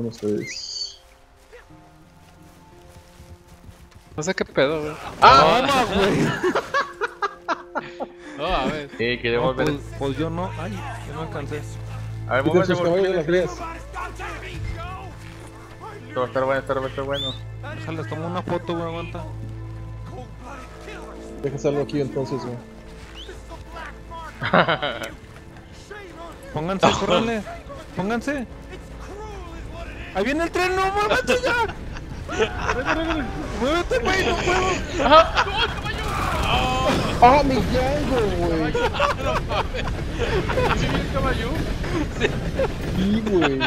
con ustedes. No sé qué pedo, güey. ¡Ah! güey! No, a ver. Sí, No, queremos ver. pues, pues yo no. Ay, yo no alcancé. A ver, móvete aquí. las vías. Esto va a estar bueno, esto va a estar bueno. Déjales, tomo una foto, güey, aguanta. Dejas algo aquí entonces, güey. Pónganse, córranle. Pónganse. Ahí viene el tren, no, muévete ya. Muévete, güey, no puedo. ¡Ah, mi Django, güey! ¿Sí, el caballo? Sí, güey.